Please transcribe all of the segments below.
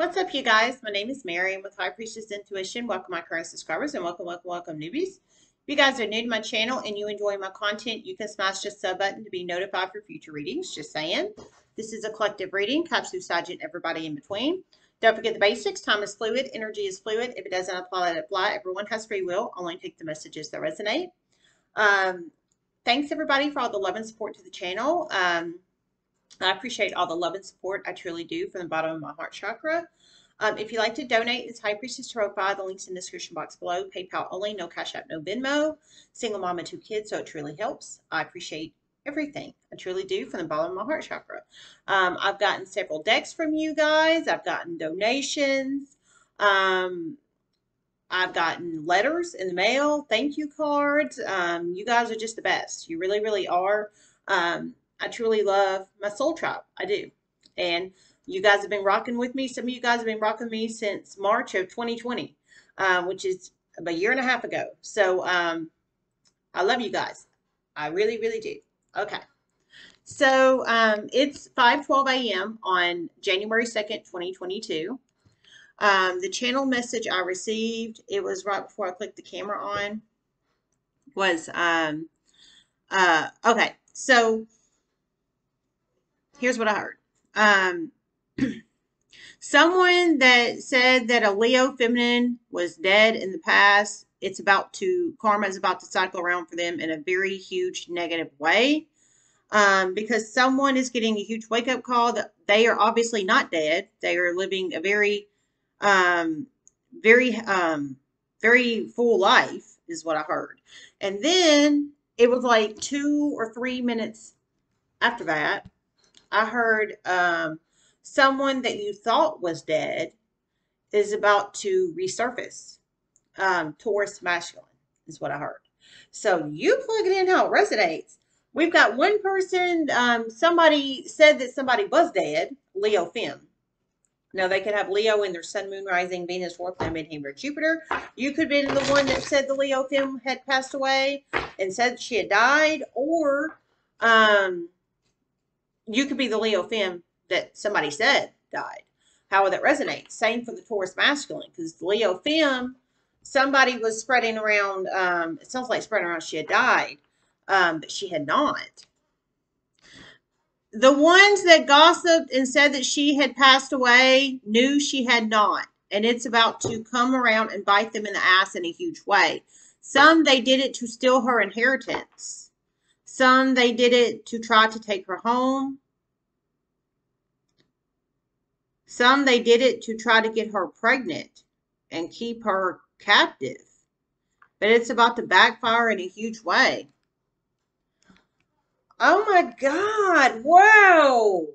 What's up, you guys? My name is Mary. I'm with High Priestess Intuition. Welcome, my current subscribers, and welcome, welcome, welcome, newbies. If you guys are new to my channel and you enjoy my content, you can smash the sub button to be notified for future readings. Just saying. This is a collective reading, Capsule Sergeant, everybody in between. Don't forget the basics. Time is fluid. Energy is fluid. If it doesn't apply, let it apply. Everyone has free will. Only take the messages that resonate. Um, thanks, everybody, for all the love and support to the channel. Um, I appreciate all the love and support. I truly do from the bottom of my heart chakra. Um, if you'd like to donate, it's High Priestess Tarot 5. The link's in the description box below. PayPal only, no Cash App, no Venmo. Single mom and two kids, so it truly helps. I appreciate everything. I truly do from the bottom of my heart chakra. Um, I've gotten several decks from you guys. I've gotten donations. Um, I've gotten letters in the mail, thank you cards. Um, you guys are just the best. You really, really are. Um, I truly love my soul tribe. I do. And you guys have been rocking with me. Some of you guys have been rocking me since March of 2020, um, which is a year and a half ago. So um, I love you guys. I really, really do. Okay. So um, it's 5:12 a.m. on January 2nd, 2022. Um, the channel message I received, it was right before I clicked the camera on, was um, uh, okay. So here's what I heard. Um, someone that said that a Leo feminine was dead in the past, it's about to, karma is about to cycle around for them in a very huge negative way. Um, because someone is getting a huge wake up call that they are obviously not dead. They are living a very, um, very, um, very full life, is what I heard. And then it was like two or three minutes after that, I heard um, someone that you thought was dead is about to resurface. Um, Taurus masculine is what I heard. So you plug it in how it resonates. We've got one person, um, somebody said that somebody was dead, Leo Fem. Now they could have Leo in their sun, moon, rising, Venus, North Node, Midheaven, Jupiter. You could been the one that said the Leo Fem had passed away and said she had died, or um, you could be the Leo Fem that somebody said died. How would that resonate? Same for the Taurus masculine, because Leo Fem, somebody was spreading around, um, it sounds like spreading around she had died, um, but she had not. The ones that gossiped and said that she had passed away knew she had not. And it's about to come around and bite them in the ass in a huge way. Some, they did it to steal her inheritance. Some, they did it to try to take her home. Some they did it to try to get her pregnant and keep her captive. But it's about to backfire in a huge way. Oh my God. Wow.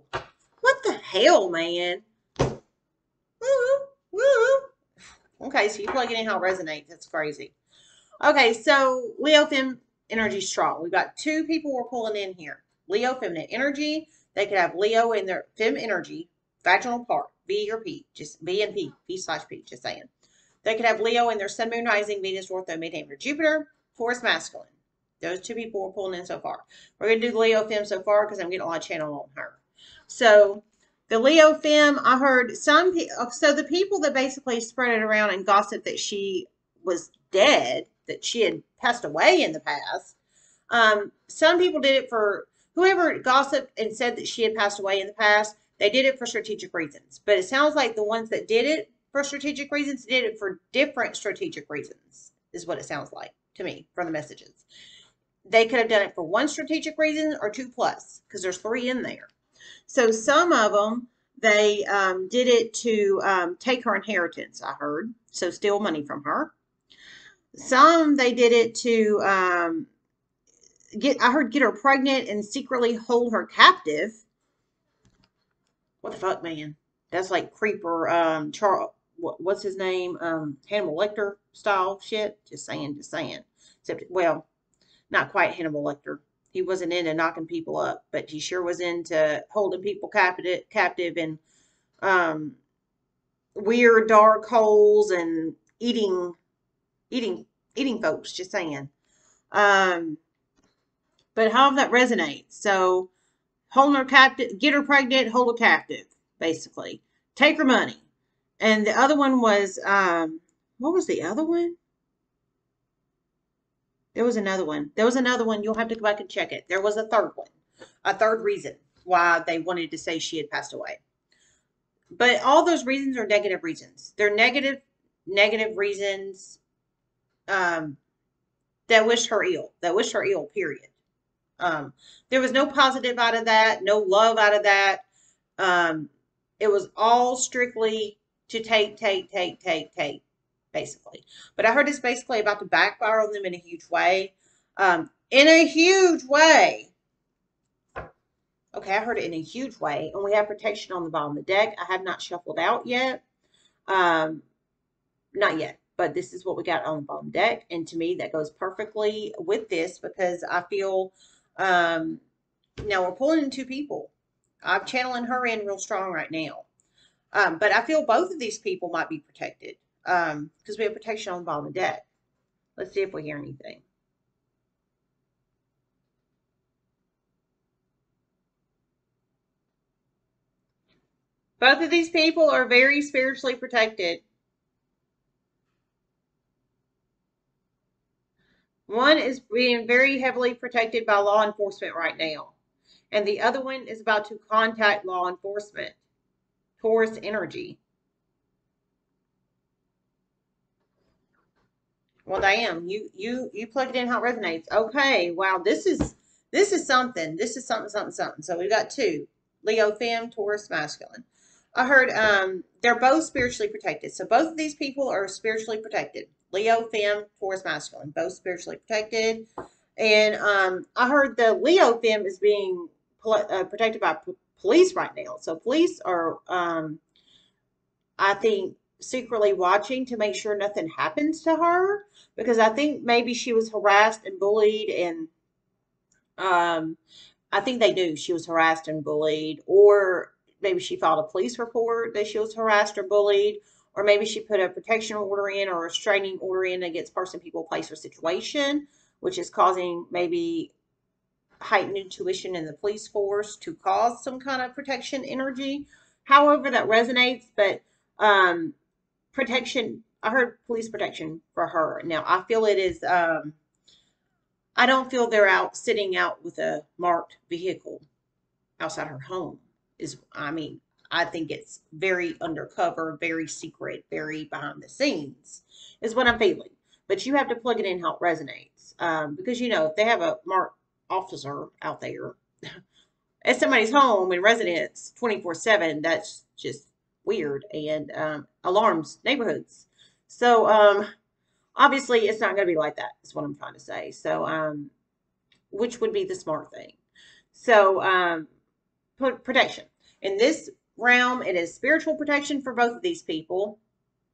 What the hell, man? Woo, woo. Okay, so you plug it in how it resonates. That's crazy. Okay, so Leo Fem energy strong. We've got two people we're pulling in here. Leo feminine energy. They could have Leo in their fem energy vaginal part, B or P, just B and P, P slash P, just saying. They could have Leo in their sun, moon, rising, Venus, North Node, Midheaven, or Jupiter, Taurus, masculine. Those two people we're pulling in so far. We're going to do the Leo Fem so far because I'm getting a lot of channel on her. So the Leo Fem, I heard some people, so the people that basically spread it around and gossiped that she was dead, that she had passed away in the past. Um, some people did it for whoever gossiped and said that she had passed away in the past they did it for strategic reasons, but it sounds like the ones that did it for strategic reasons did it for different strategic reasons, is what it sounds like to me from the messages. They could have done it for one strategic reason or two plus, because there's three in there. So some of them, they um, did it to um, take her inheritance, I heard, so steal money from her. Some, they did it to um, get, I heard, get her pregnant and secretly hold her captive what the fuck, man? That's like creeper, um, Charles, what, what's his name? Um, Hannibal Lecter style shit. Just saying, just saying. Except, well, not quite Hannibal Lecter. He wasn't into knocking people up, but he sure was into holding people captive, captive and um, weird dark holes and eating, eating, eating folks. Just saying. Um, but how that resonates. So hold her captive, get her pregnant, hold her captive, basically. Take her money. and the other one was um, what was the other one? There was another one. There was another one. You'll have to go back and check it. There was a third one, a third reason why they wanted to say she had passed away. But all those reasons are negative reasons. They're negative, negative reasons um, that wish her ill, that wish her ill, period. Um, there was no positive out of that, no love out of that. Um, it was all strictly to take, take, take, take, take, basically. But I heard it's basically about to backfire on them in a huge way. Um, in a huge way. Okay, I heard it in a huge way. And we have protection on the bottom of the deck. I have not shuffled out yet. Um, not yet, but this is what we got on the bottom deck. And to me, that goes perfectly with this because I feel um, now we're pulling in two people. I'm channeling her in real strong right now. Um, but I feel both of these people might be protected because um, we have protection on the bottom of the deck. Let's see if we hear anything. Both of these people are very spiritually protected. One is being very heavily protected by law enforcement right now, and the other one is about to contact law enforcement. Taurus energy. Well, Diane, you you you plug it in how it resonates. Okay, wow, this is this is something. This is something, something, something. So we got two: Leo, Fem, Taurus, masculine. I heard um they're both spiritually protected. So both of these people are spiritually protected. Leo, Fem, Taurus, masculine, both spiritually protected. And um, I heard the Leo Fem is being uh, protected by police right now. So police are, um, I think, secretly watching to make sure nothing happens to her because I think maybe she was harassed and bullied and um, I think they knew she was harassed and bullied or maybe she filed a police report that she was harassed or bullied or maybe she put a protection order in or a restraining order in against person, people, place, or situation, which is causing maybe heightened intuition in the police force to cause some kind of protection energy. However, that resonates, but um, protection, I heard police protection for her. Now, I feel it is, um, I don't feel they're out sitting out with a marked vehicle outside her home. Is I mean, I think it's very undercover, very secret, very behind the scenes, is what I'm feeling. But you have to plug it in how it resonates. Um, because, you know, if they have a marked officer out there at somebody's home in residence 24 7, that's just weird and um, alarms neighborhoods. So, um, obviously, it's not going to be like that, is what I'm trying to say. So, um, which would be the smart thing. So, um, protection. In this realm. It is spiritual protection for both of these people,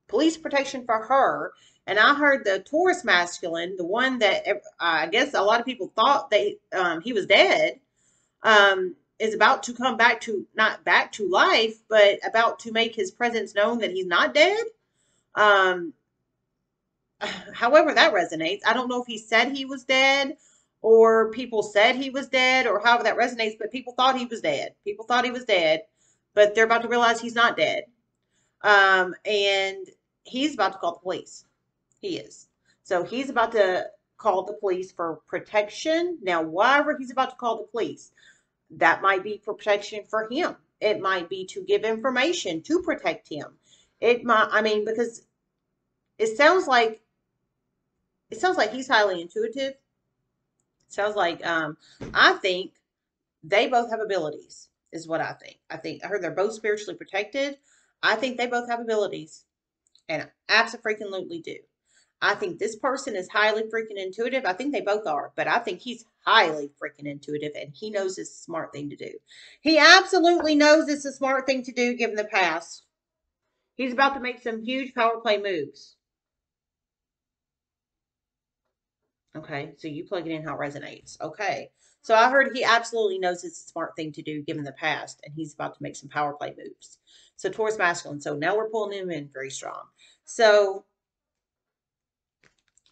police protection for her. And I heard the Taurus masculine, the one that uh, I guess a lot of people thought they um, he was dead, um, is about to come back to not back to life, but about to make his presence known that he's not dead. Um, however, that resonates. I don't know if he said he was dead or people said he was dead or however that resonates, but people thought he was dead. People thought he was dead but they're about to realize he's not dead. Um, and he's about to call the police. He is. So he's about to call the police for protection. Now, whatever he's about to call the police, that might be for protection for him. It might be to give information to protect him. It might, I mean, because it sounds like it sounds like he's highly intuitive. It sounds like um, I think they both have abilities is what I think. I think I heard they're both spiritually protected. I think they both have abilities, and absolutely do. I think this person is highly freaking intuitive. I think they both are, but I think he's highly freaking intuitive and he knows it's a smart thing to do. He absolutely knows it's a smart thing to do given the past. He's about to make some huge power play moves. Okay, so you plug it in how it resonates. Okay. So I heard he absolutely knows it's a smart thing to do given the past, and he's about to make some power play moves. So Taurus masculine. So now we're pulling him in very strong. So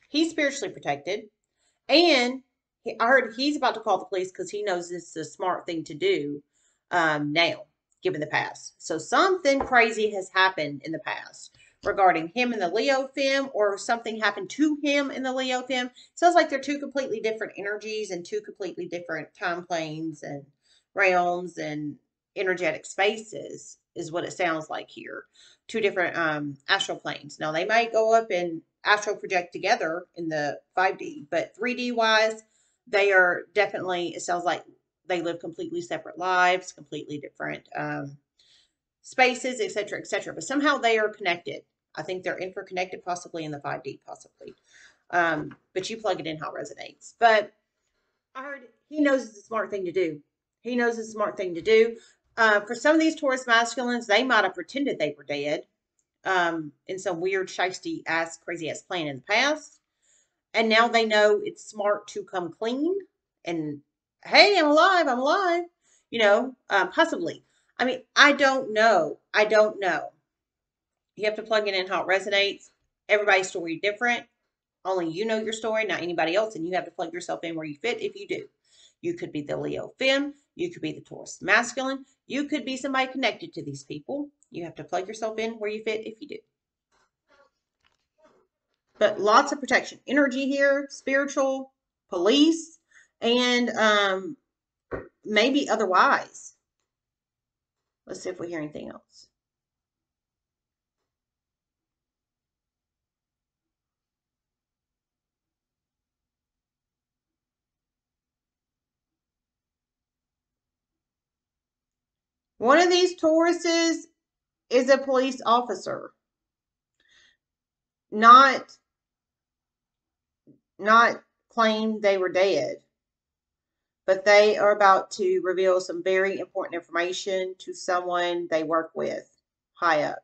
he's spiritually protected, and he, I heard he's about to call the police because he knows it's a smart thing to do um, now. given the past. So something crazy has happened in the past regarding him and the Leo fem or something happened to him in the Leo fem. Sounds like they're two completely different energies and two completely different time planes and realms and energetic spaces is what it sounds like here. Two different um, astral planes. Now they might go up and astral project together in the 5D, but 3D wise, they are definitely, it sounds like they live completely separate lives, completely different um, spaces, etc., etc. But somehow they are connected. I think they're interconnected, possibly in the 5D, possibly. Um, but you plug it in how it resonates. But I heard he knows it's a smart thing to do. He knows it's a smart thing to do. Uh, for some of these Taurus masculines, they might have pretended they were dead um, in some weird, shisty ass, crazy ass plan in the past. And now they know it's smart to come clean and, hey, I'm alive, I'm alive, you know, um, possibly. I mean, I don't know. I don't know. You have to plug it in how it resonates. Everybody's story different. Only you know your story, not anybody else, and you have to plug yourself in where you fit if you do. You could be the Leo fem, you could be the Taurus masculine, you could be somebody connected to these people. You have to plug yourself in where you fit if you do. But lots of protection. Energy here, spiritual, police, and um, maybe otherwise. Let's see if we hear anything else. One of these Tauruses is a police officer. Not not claim they were dead, but they are about to reveal some very important information to someone they work with high up.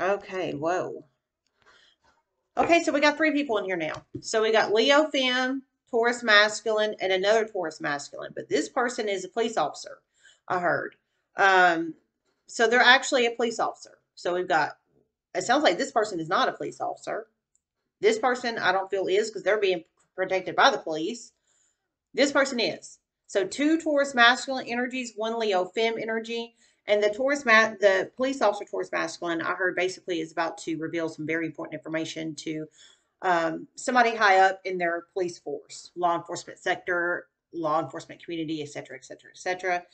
Okay, whoa. Okay, so we got three people in here now. So we got Leo Fem, Taurus masculine, and another Taurus masculine. But this person is a police officer, I heard. Um, so they're actually a police officer. So we've got, it sounds like this person is not a police officer. This person I don't feel is because they're being protected by the police. This person is. So two Taurus masculine energies, one Leo fem energy. And the Taurus, ma- the police officer Taurus masculine, I heard basically is about to reveal some very important information to um, somebody high up in their police force, law enforcement sector, law enforcement community, etc., etc., etc.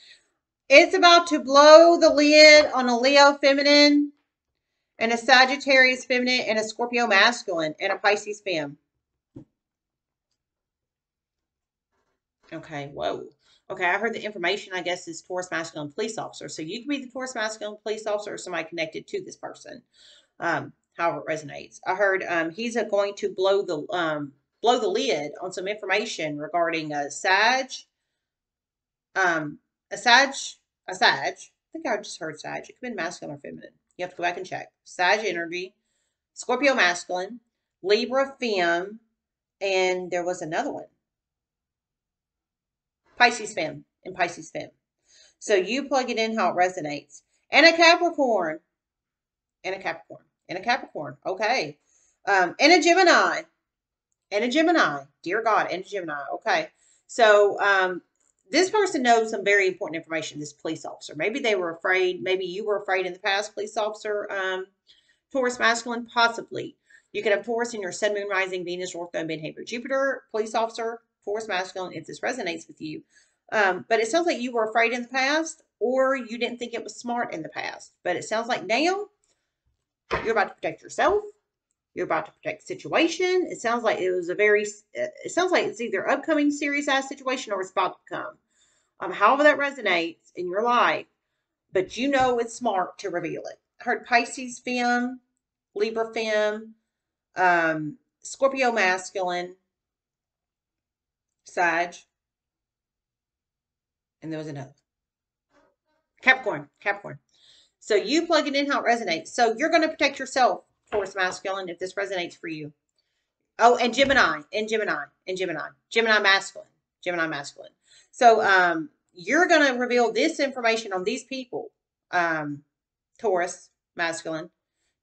It's about to blow the lid on a Leo feminine and a Sagittarius feminine and a Scorpio masculine and a Pisces fem. Okay, whoa. Okay, I heard the information, I guess, is Taurus masculine police officer. So you could be the Taurus masculine police officer or somebody connected to this person. Um, however it resonates. I heard um, he's a, going to blow the um, blow the lid on some information regarding a Sag, um, a Sag, a Sag. I think I just heard Sag. It could been masculine or feminine. You have to go back and check. Sag energy, Scorpio masculine, Libra fem, and there was another one. Pisces fem and Pisces fem. So you plug it in how it resonates. And a Capricorn. And a Capricorn and a Capricorn. Okay. Um, and a Gemini. And a Gemini. Dear God, and a Gemini. Okay. So um, this person knows some very important information, this police officer. Maybe they were afraid. Maybe you were afraid in the past, police officer. Um, Taurus masculine, possibly. You could have Taurus in your Sun, Moon, Rising, Venus, North Node, Midheaven, Jupiter, police officer, Taurus masculine, if this resonates with you. Um, but it sounds like you were afraid in the past or you didn't think it was smart in the past. But it sounds like now you're about to protect yourself. You're about to protect situation. It sounds like it was a very, it sounds like it's either upcoming serious ass situation or it's about to come. Um, however that resonates in your life, but you know it's smart to reveal it. I heard Pisces fem, Libra fem, um, Scorpio masculine, Sag, and there was another. Capricorn, Capricorn. So you plug it in how it resonates. So you're going to protect yourself, Taurus masculine, if this resonates for you. Oh, and Gemini, and Gemini, and Gemini, Gemini masculine, Gemini masculine. So um, you're going to reveal this information on these people, um, Taurus masculine,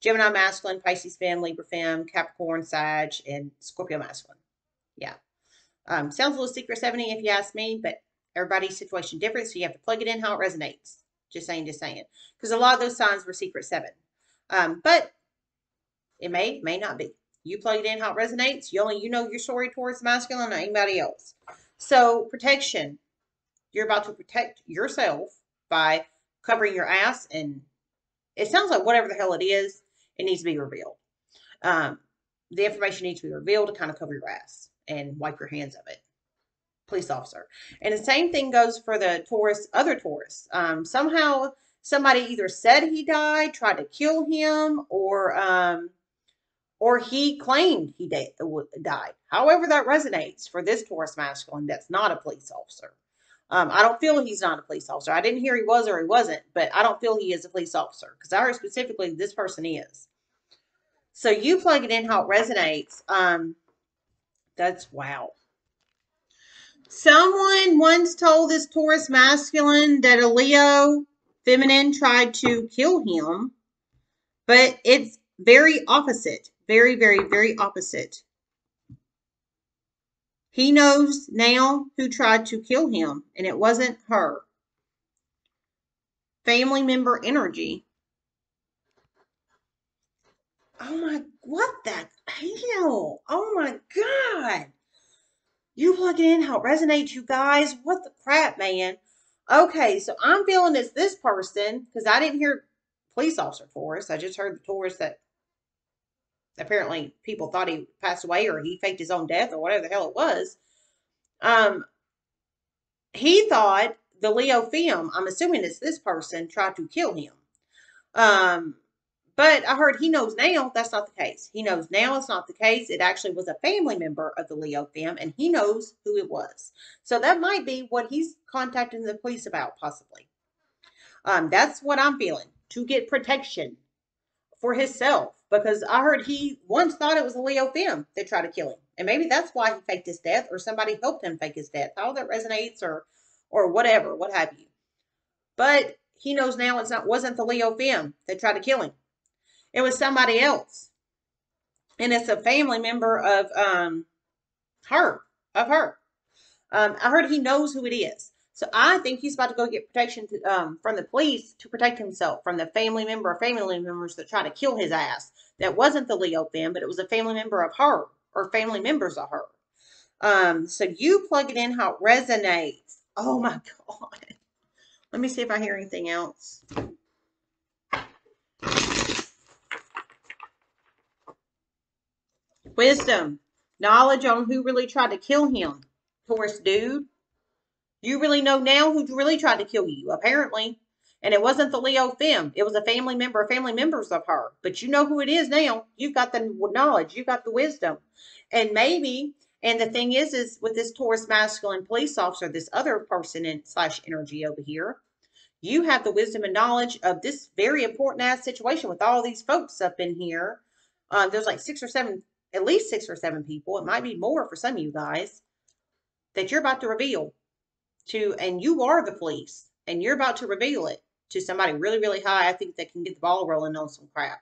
Gemini masculine, Pisces fem, Libra fem, Capricorn, Sag, and Scorpio masculine. Yeah. Um, sounds a little secret 7 if you ask me, but everybody's situation different, so you have to plug it in how it resonates. Just saying, just saying. Because a lot of those signs were secret seven. Um, but it may, may not be. You plug it in how it resonates. You only you know your story Taurus masculine, not anybody else. So protection. You're about to protect yourself by covering your ass and it sounds like whatever the hell it is, it needs to be revealed. Um, the information needs to be revealed to kind of cover your ass and wipe your hands of it. Police officer. And the same thing goes for the Taurus, other Taurus. Um, somehow somebody either said he died, tried to kill him, or um, or he claimed he died. However, that resonates for this Taurus masculine that's not a police officer. Um, I don't feel he's not a police officer. I didn't hear he was or he wasn't, but I don't feel he is a police officer because I heard specifically this person is. So you plug it in how it resonates. Um, that's wow. Someone once told this Taurus masculine that a Leo feminine tried to kill him, but it's very opposite. Very, very, very opposite. He knows now who tried to kill him, and it wasn't her. Family member energy. Oh my, what the hell? Oh my God. You plug it in how it resonates, you guys. What the crap, man? Okay, so I'm feeling it's this person because I didn't hear police officer Taurus. I just heard the Taurus that apparently people thought he passed away or he faked his own death or whatever the hell it was. Um, he thought the Leo Fem, I'm assuming it's this person, tried to kill him. Um, but I heard he knows now that's not the case. He knows now it's not the case. It actually was a family member of the Leo Fem, and he knows who it was. So that might be what he's contacting the police about, possibly. Um, that's what I'm feeling to get protection for himself because I heard he once thought it was a Leo Fem that tried to kill him. And maybe that's why he faked his death or somebody helped him fake his death. How that resonates or or whatever, what have you. But he knows now it's not wasn't the Leo Fem that tried to kill him. It was somebody else. And it's a family member of um her, of her. Um, I heard he knows who it is. So I think he's about to go get protection to, um, from the police to protect himself from the family member or family members that try to kill his ass. That wasn't the Leo fem, but it was a family member of her or family members of her. Um, so you plug it in how it resonates. Oh my God. Let me see if I hear anything else. Wisdom, knowledge on who really tried to kill him. Taurus dude. You really know now who really tried to kill you, apparently. And it wasn't the Leo Fem. It was a family member, family members of her. But you know who it is now. You've got the knowledge. You've got the wisdom. And maybe, and the thing is, is with this Taurus masculine police officer, this other person in slash energy over here, you have the wisdom and knowledge of this very important ass situation with all these folks up in here. Uh, there's like six or seven, at least six or seven people. It might be more for some of you guys that you're about to reveal to, and you are the police, and you're about to reveal it to somebody really, really high, I think that can get the ball rolling on some crap.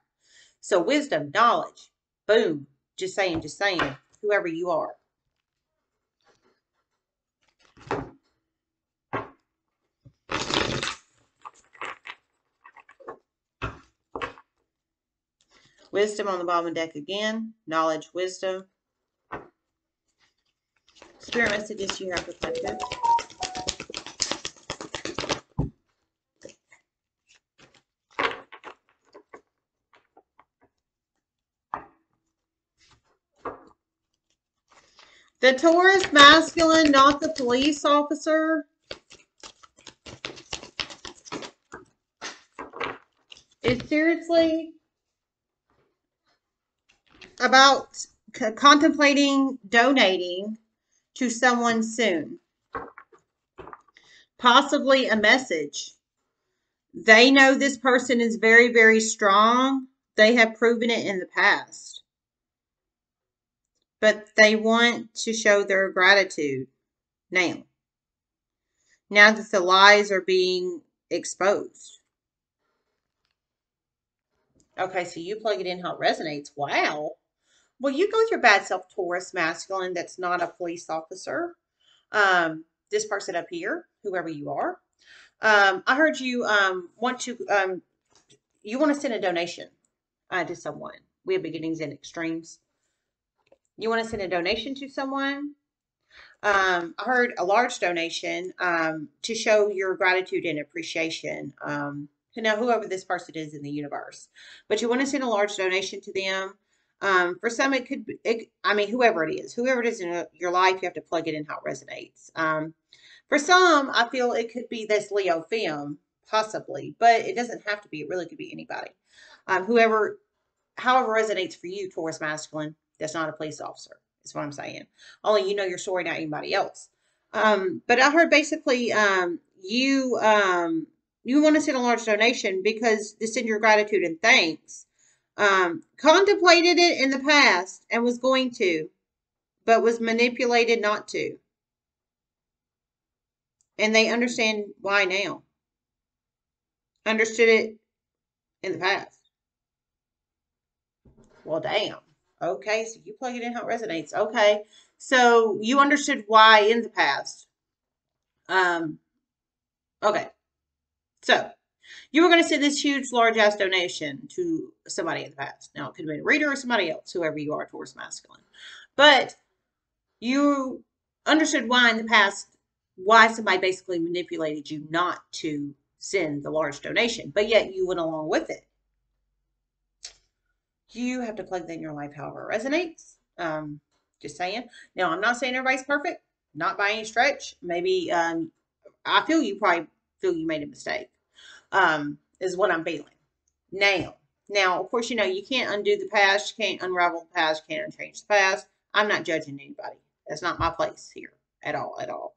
So wisdom, knowledge, boom. Just saying, just saying, whoever you are. Wisdom on the bottom deck again. Knowledge, wisdom. Spirit messages you have protected. The Taurus masculine, not the police officer. Is seriously about contemplating donating to someone soon. Possibly a message. They know this person is very, very strong. They have proven it in the past but they want to show their gratitude now. Now that the lies are being exposed. Okay, so you plug it in how it resonates. Wow. Well, you go with your bad self, Taurus masculine, that's not a police officer. Um, this person up here, whoever you are. Um, I heard you um, want to um, you want to send a donation uh, to someone. We have beginnings and extremes. You want to send a donation to someone. Um, I heard a large donation um, to show your gratitude and appreciation. Um, to know whoever this person is in the universe, but you want to send a large donation to them. Um, for some, it could be, it, I mean, whoever it is, whoever it is in your life, you have to plug it in how it resonates. Um, for some, I feel it could be this Leo femme, possibly, but it doesn't have to be. It really could be anybody. Um, whoever, however resonates for you, Taurus masculine, that's not a police officer, is what I'm saying. Only you know your story, not anybody else. Um, but I heard basically um, you um, you want to send a large donation because to send your gratitude and thanks. Um, contemplated it in the past and was going to, but was manipulated not to. And they understand why now. Understood it in the past. Well, damn. Okay, so you plug it in how it resonates. Okay, so you understood why in the past. Um, okay, so you were going to send this huge, large ass donation to somebody in the past. Now, it could have been a reader or somebody else, whoever you are, Taurus masculine. But you understood why in the past, why somebody basically manipulated you not to send the large donation, but yet you went along with it. You have to plug that in your life however it resonates. Um, just saying. Now, I'm not saying everybody's perfect, not by any stretch. Maybe um, I feel you probably feel you made a mistake um, is what I'm feeling. Now, now, of course, you know, you can't undo the past, you can't unravel the past, you can't change the past. I'm not judging anybody. That's not my place here at all, at all.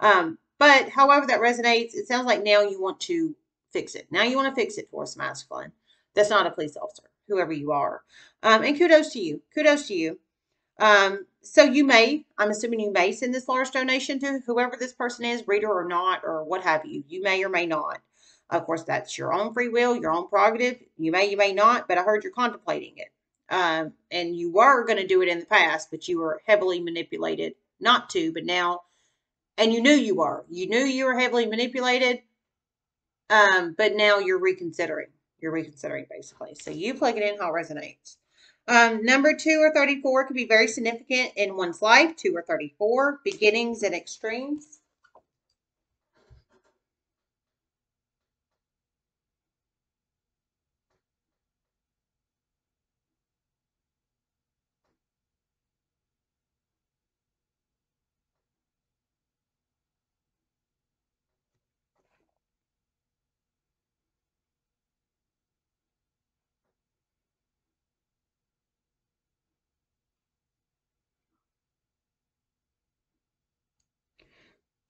Um, but however that resonates, it sounds like now you want to fix it. Now you want to fix it, Taurus masculine. That's not a police officer, whoever you are. Um, and kudos to you. Kudos to you. Um, so you may, I'm assuming you may send this large donation to whoever this person is, reader or not, or what have you. You may or may not. Of course, that's your own free will, your own prerogative. You may, you may not, but I heard you're contemplating it. Um, and you were going to do it in the past, but you were heavily manipulated not to. But now, and you knew you were. You knew you were heavily manipulated, um, but now you're reconsidering. You're reconsidering basically. So you plug it in how it resonates. Um, number two or 34 could be very significant in one's life. Two or 34, beginnings and extremes.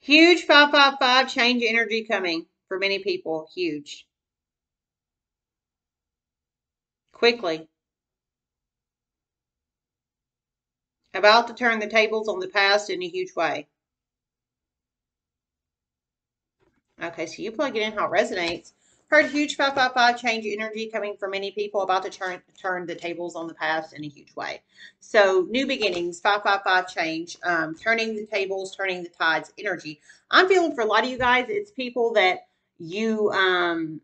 Huge 555 change energy coming for many people. Huge. Quickly. About to turn the tables on the past in a huge way. Okay, so you plug it in how it resonates. Heard huge 555 change energy coming from many people about to turn turn the tables on the past in a huge way. So new beginnings, 555 change, um, turning the tables, turning the tides energy. I'm feeling for a lot of you guys, it's people that you um,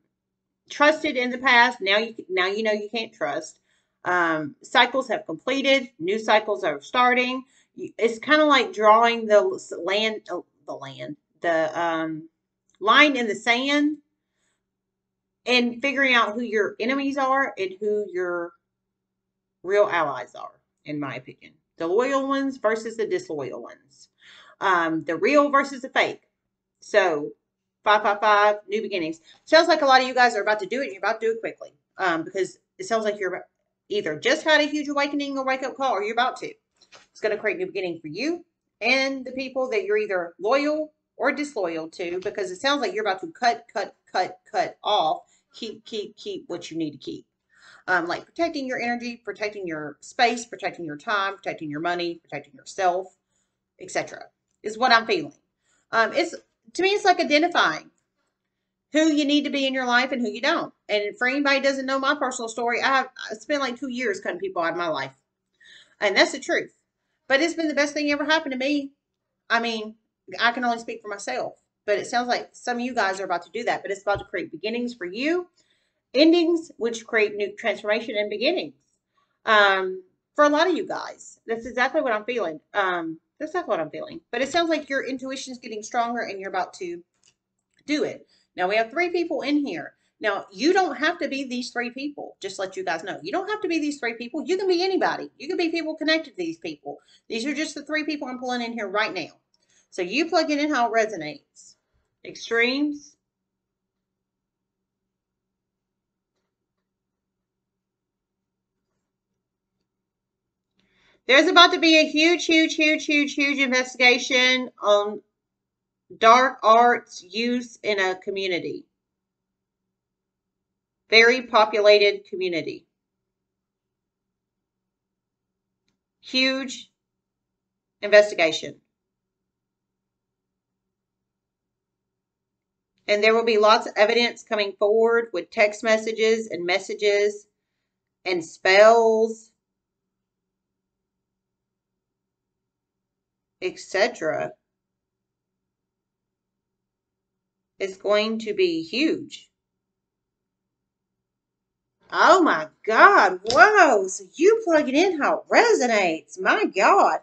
trusted in the past. Now you now you know you can't trust. Um, cycles have completed. New cycles are starting. It's kind of like drawing the land, the land, the um, line in the sand and figuring out who your enemies are and who your real allies are, in my opinion. The loyal ones versus the disloyal ones. Um, the real versus the fake. So, 555, new beginnings. Sounds like a lot of you guys are about to do it and you're about to do it quickly. Um, because it sounds like you're either just had a huge awakening or wake up call or you're about to. It's going to create new beginning for you and the people that you're either loyal or disloyal to because it sounds like you're about to cut, cut, cut, cut off keep, keep, keep what you need to keep. Um, like protecting your energy, protecting your space, protecting your time, protecting your money, protecting yourself, etc. is what I'm feeling. Um, it's to me, it's like identifying who you need to be in your life and who you don't. And for anybody doesn't know my personal story, I have I spent like two years cutting people out of my life. And that's the truth. But it's been the best thing ever happened to me. I mean, I can only speak for myself. But it sounds like some of you guys are about to do that. But it's about to create beginnings for you, endings, which create new transformation and beginnings. Um, for a lot of you guys, that's exactly what I'm feeling. Um, that's not what I'm feeling. But it sounds like your intuition is getting stronger and you're about to do it. Now we have three people in here. Now you don't have to be these three people. Just let you guys know. You don't have to be these three people. You can be anybody. You can be people connected to these people. These are just the three people I'm pulling in here right now. So you plug it in how it resonates. Extremes. There's about to be a huge, huge, huge, huge, huge investigation on dark arts use in a community. Very populated community. Huge investigation. And there will be lots of evidence coming forward with text messages and messages and spells, etc. It's going to be huge. Oh my God. Whoa. So you plug it in how it resonates. My God.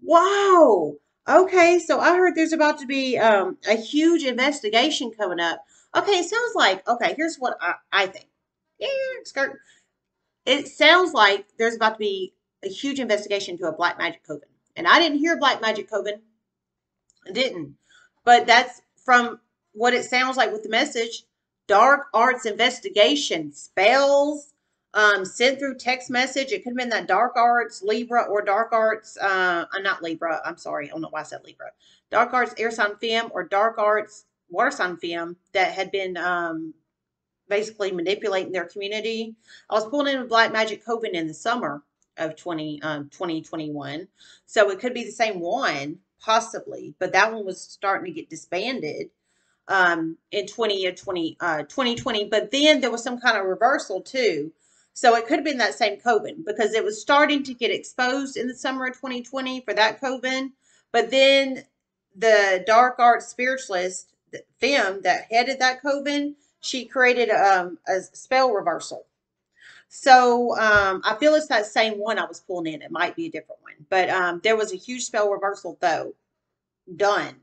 Wow. Okay. So I heard there's about to be um, a huge investigation coming up. Okay. It sounds like, okay, here's what I, I think. Yeah, skirt. It sounds like there's about to be a huge investigation to a black magic coven. And I didn't hear black magic coven. I didn't. But that's from what it sounds like with the message dark arts investigation spells um, sent through text message. It could have been that dark arts Libra or dark arts, uh, uh, not Libra. I'm sorry. I don't know why I said Libra. Dark arts air sign fem or dark arts water sign fem that had been um, basically manipulating their community. I was pulling in a black magic coven in the summer of 20, um, 2021. So it could be the same one possibly, but that one was starting to get disbanded um, in 20 or 20, uh, 2020, but then there was some kind of reversal too. So it could have been that same coven because it was starting to get exposed in the summer of 2020 for that coven. But then the dark arts spiritualist, Fem, that headed that coven, she created um, a spell reversal. So um, I feel it's that same one I was pulling in. It might be a different one, but um, there was a huge spell reversal though done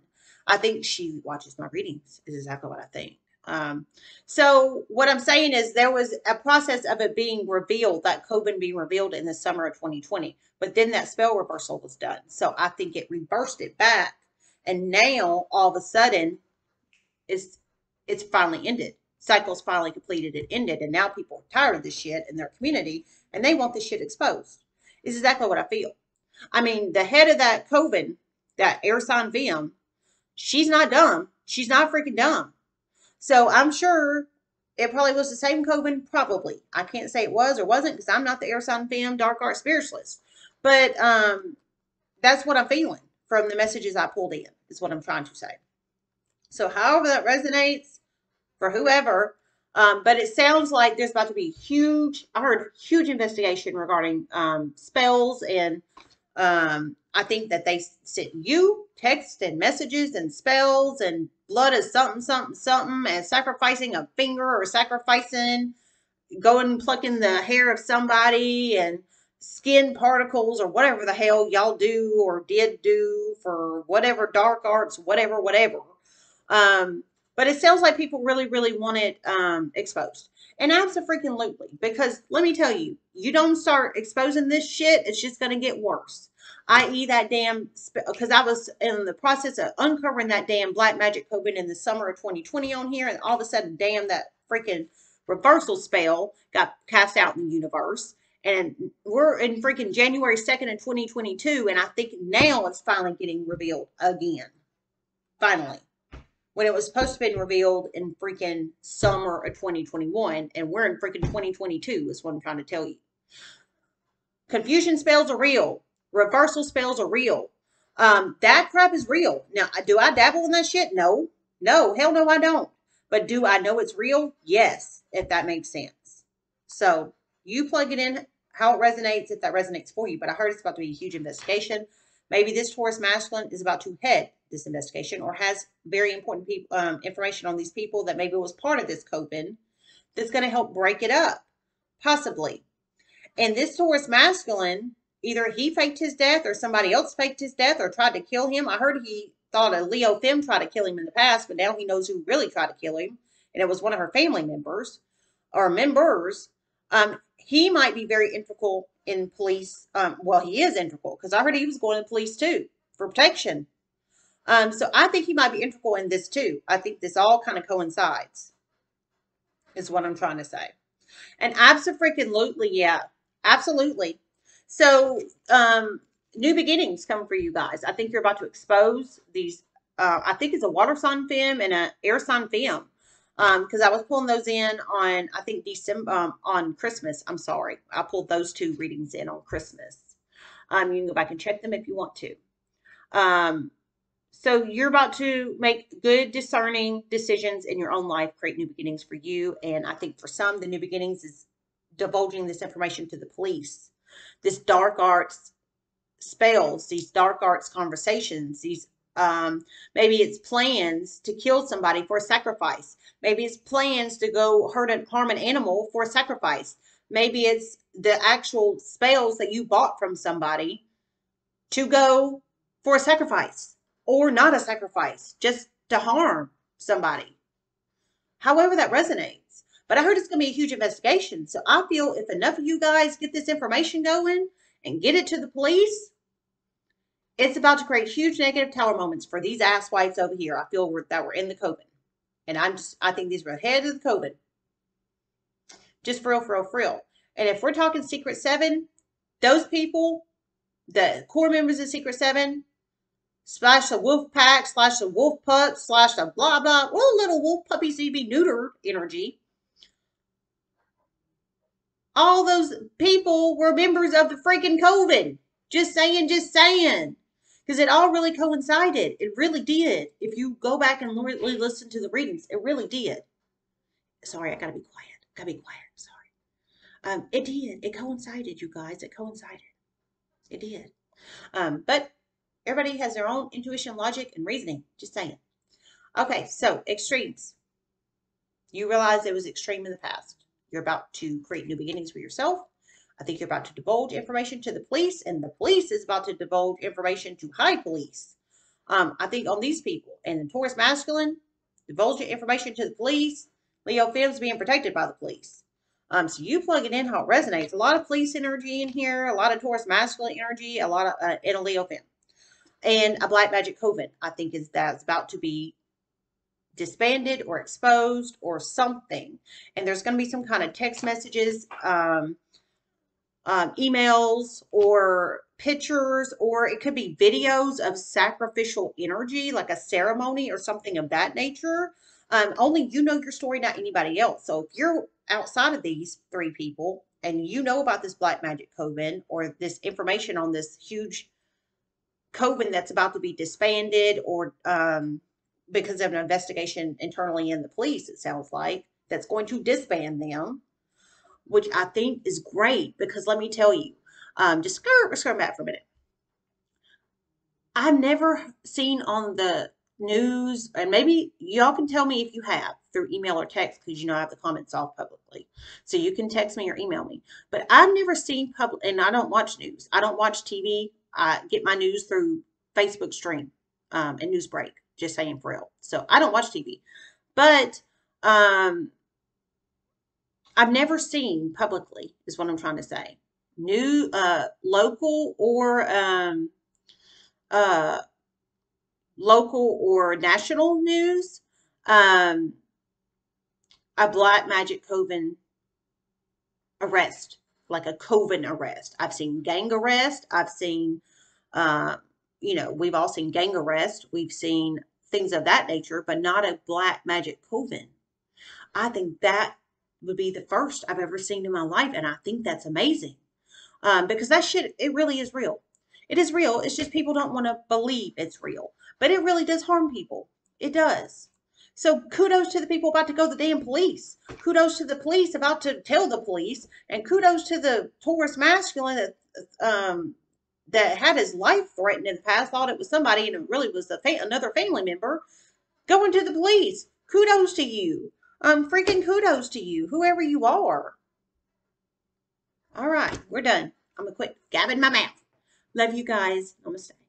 I think she watches my readings, is exactly what I think. Um, so what I'm saying is there was a process of it being revealed, that Coven being revealed in the summer of 2020, but then that spell reversal was done. So I think it reversed it back. And now all of a sudden it's it's finally ended. Cycle's finally completed, it ended, and now people are tired of this shit in their community and they want this shit exposed. Is exactly what I feel. I mean, the head of that Coven, that air sign she's not dumb. She's not freaking dumb. So I'm sure it probably was the same coven. Probably. I can't say it was or wasn't because I'm not the air sign fem dark art spiritualist. But um, that's what I'm feeling from the messages I pulled in, is what I'm trying to say. So, however that resonates for whoever, um, but it sounds like there's about to be huge, I heard huge investigation regarding um, spells and um, I think that they sent you text and messages and spells and blood is something, something, something, and sacrificing a finger or sacrificing, going plucking the hair of somebody and skin particles or whatever the hell y'all do or did do for whatever dark arts, whatever, whatever. Um, but it sounds like people really, really want it um, exposed. And absolutely, because let me tell you, you don't start exposing this shit, it's just going to get worse i.e., that damn, because I was in the process of uncovering that damn black magic coven in the summer of 2020 on here, and all of a sudden, damn, that freaking reversal spell got cast out in the universe. And we're in freaking January 2nd of 2022, and I think now it's finally getting revealed again. Finally. When it was supposed to be revealed in freaking summer of 2021, and we're in freaking 2022, is what I'm trying to tell you. Confusion spells are real. Reversal spells are real. Um, that crap is real. Now, do I dabble in that shit? No. No, hell no, I don't. But do I know it's real? Yes, if that makes sense. So you plug it in how it resonates if that resonates for you. But I heard it's about to be a huge investigation. Maybe this Taurus masculine is about to head this investigation or has very important people um, information on these people that maybe was part of this coven that's going to help break it up, possibly. And this Taurus masculine, either he faked his death or somebody else faked his death or tried to kill him. I heard he thought a Leo Femme tried to kill him in the past, but now he knows who really tried to kill him, and it was one of her family members or members. Um, he might be very integral in police. Um, well, he is integral because I heard he was going to police too for protection. Um, so I think he might be integral in this too. I think this all kind of coincides, is what I'm trying to say. And absolutely, yeah, absolutely. So, um, new beginnings come for you guys. I think you're about to expose these. Uh, I think it's a water sign femme and an air sign Um, because um, I was pulling those in on I think December um, on Christmas. I'm sorry, I pulled those two readings in on Christmas. Um, you can go back and check them if you want to. Um, so you're about to make good discerning decisions in your own life, create new beginnings for you. And I think for some, the new beginnings is divulging this information to the police. This dark arts spells, these dark arts conversations, these um, maybe it's plans to kill somebody for a sacrifice. Maybe it's plans to go hurt and harm an animal for a sacrifice. Maybe it's the actual spells that you bought from somebody to go for a sacrifice or not a sacrifice, just to harm somebody. However, that resonates. But I heard it's going to be a huge investigation. So I feel if enough of you guys get this information going and get it to the police, it's about to create huge negative tower moments for these asswipes over here. I feel that we're in the coven. And I'm just, I think these were ahead of the coven. Just for real, for real, for real. And if we're talking Secret Seven, those people, the core members of Secret Seven, slash the wolf pack, slash the wolf pup, slash the blah blah, well, little wolf puppies need to be neutered energy. All those people were members of the freaking coven. Just saying, just saying because it all really coincided. It really did. If you go back and really listen to the readings, it really did. Sorry, I gotta be quiet. Gotta be quiet. Sorry. Um, it did. It coincided, you guys. It coincided. It did. Um, but everybody has their own intuition, logic, and reasoning. Just saying. Okay, so extremes. You realize it was extreme in the past. You're about to create new beginnings for yourself. I think you're about to divulge information to the police, and the police is about to divulge information to high police. Um, I think on these people and the Taurus masculine, divulging information to the police, Leo Femmes being protected by the police. Um, so you plug it in how it resonates. A lot of police energy in here, a lot of Taurus masculine energy, a lot of uh, in a Leo Femme. And a Black Magic Coven, I think is that's about to be disbanded or exposed or something. And there's going to be some kind of text messages. Um, um, emails or pictures, or it could be videos of sacrificial energy, like a ceremony or something of that nature. Um, only you know your story, not anybody else. So if you're outside of these three people and you know about this black magic coven or this information on this huge coven that's about to be disbanded or um, because of an investigation internally in the police, it sounds like, that's going to disband them which I think is great because let me tell you, um, just skirt, skirt back for a minute. I've never seen on the news, and maybe y'all can tell me if you have through email or text because you know I have the comments off publicly. So you can text me or email me. But I've never seen public, and I don't watch news. I don't watch TV. I get my news through Facebook stream um, and Newsbreak, just saying for real. So I don't watch TV. But um, I've never seen publicly is what I'm trying to say. New, uh, local or, um, uh, local or national news, um, a black magic coven arrest, like a coven arrest. I've seen gang arrest. I've seen, uh, you know, we've all seen gang arrest. We've seen things of that nature, but not a black magic coven. I think that would be the first I've ever seen in my life. And I think that's amazing um, because that shit, it really is real. It is real. It's just people don't want to believe it's real, but it really does harm people. It does. So kudos to the people about to go to the damn police. Kudos to the police about to tell the police, and kudos to the Taurus masculine that um that had his life threatened in the past. Thought it was somebody, and it really was a fa- another family member going to the police. Kudos to you. Um, freaking kudos to you, whoever you are. All right, we're done. I'm gonna quit gabbing my mouth. Love you guys. Namaste.